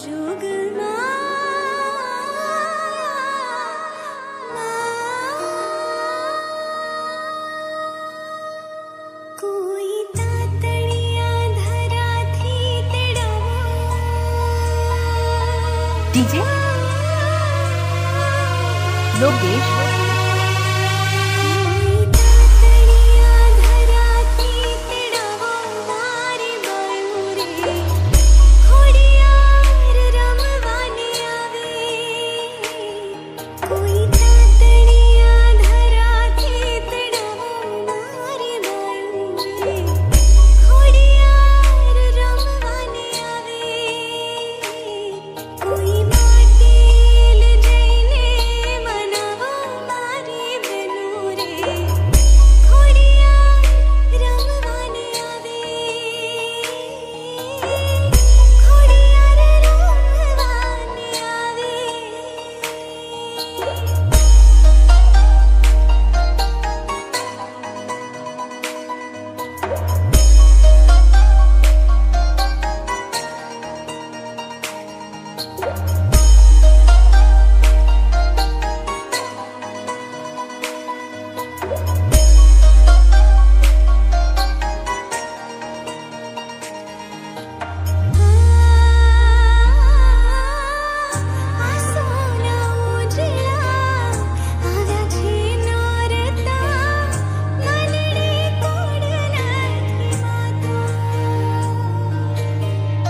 DJ? Lokesh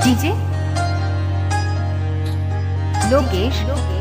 DJ Lokesh Lokesh